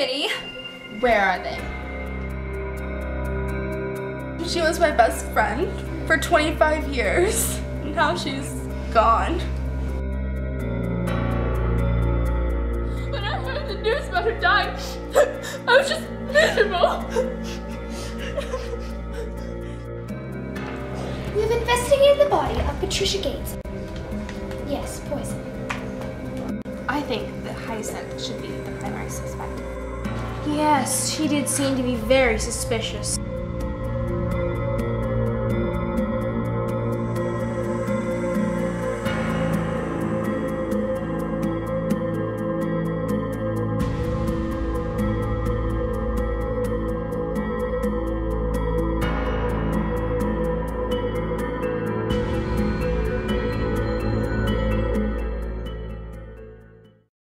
Minnie. Where are they? She was my best friend for 25 years. Now she's gone. When I heard the news about her dying, I was just miserable. We have investigated the body of Patricia Gates. Yes, poison. I think that Hyacinth should be the primary suspect. Yes, she did seem to be very suspicious.